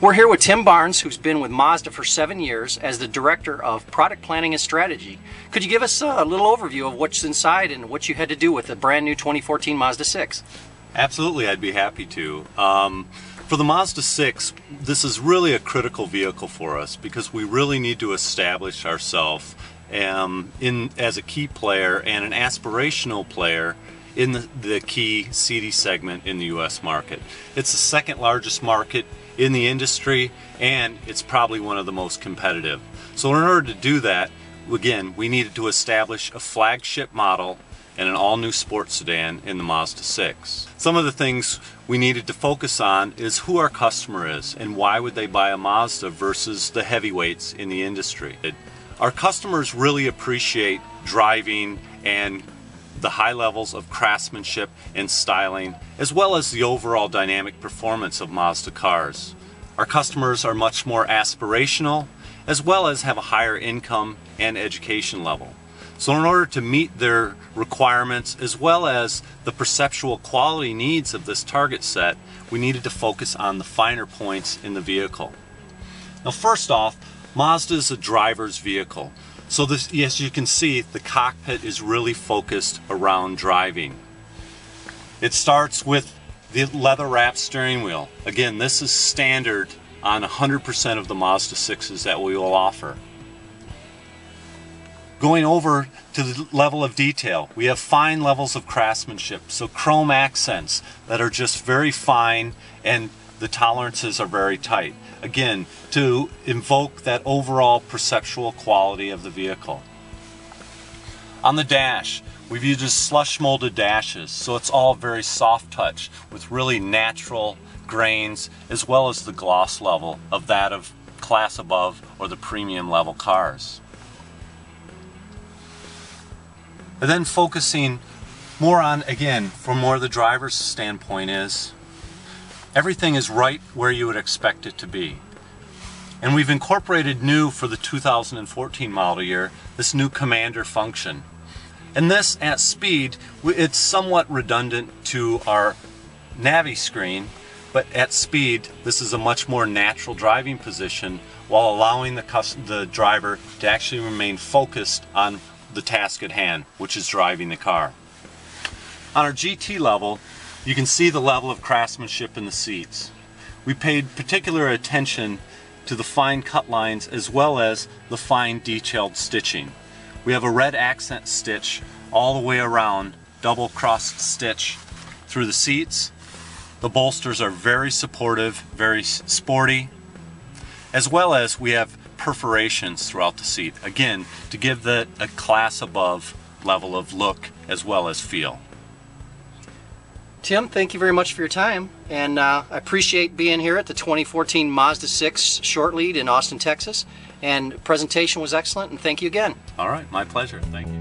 We're here with Tim Barnes, who's been with Mazda for seven years as the Director of Product Planning and Strategy. Could you give us a little overview of what's inside and what you had to do with the brand new 2014 Mazda 6? Absolutely, I'd be happy to. Um, for the Mazda 6, this is really a critical vehicle for us because we really need to establish ourselves um, in as a key player and an aspirational player in the, the key CD segment in the U.S. market. It's the second largest market in the industry and it's probably one of the most competitive. So in order to do that, again, we needed to establish a flagship model and an all-new sports sedan in the Mazda 6. Some of the things we needed to focus on is who our customer is and why would they buy a Mazda versus the heavyweights in the industry. Our customers really appreciate driving and the high levels of craftsmanship and styling, as well as the overall dynamic performance of Mazda cars. Our customers are much more aspirational, as well as have a higher income and education level. So in order to meet their requirements as well as the perceptual quality needs of this target set, we needed to focus on the finer points in the vehicle. Now first off, Mazda is a driver's vehicle. So this, yes, you can see the cockpit is really focused around driving. It starts with the leather wrapped steering wheel. Again, this is standard on 100% of the Mazda 6s that we will offer. Going over to the level of detail, we have fine levels of craftsmanship, so chrome accents that are just very fine and the tolerances are very tight. Again, to invoke that overall perceptual quality of the vehicle. On the dash, we've used slush molded dashes, so it's all very soft touch with really natural grains as well as the gloss level of that of class above or the premium level cars. And then focusing more on, again, from more the driver's standpoint is, everything is right where you would expect it to be. And we've incorporated new for the 2014 model year, this new commander function. And this at speed, it's somewhat redundant to our Navi screen, but at speed, this is a much more natural driving position while allowing the, the driver to actually remain focused on the task at hand, which is driving the car. On our GT level, you can see the level of craftsmanship in the seats. We paid particular attention to the fine cut lines as well as the fine detailed stitching. We have a red accent stitch all the way around, double crossed stitch through the seats. The bolsters are very supportive, very sporty, as well as we have perforations throughout the seat, again, to give the a class above level of look as well as feel. Tim, thank you very much for your time, and uh, I appreciate being here at the 2014 Mazda 6 Short Lead in Austin, Texas. And presentation was excellent, and thank you again. All right, my pleasure. Thank you.